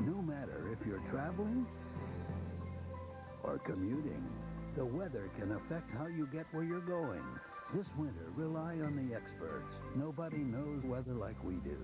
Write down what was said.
No matter if you're traveling or commuting, the weather can affect how you get where you're going. This winter, rely on the experts. Nobody knows weather like we do.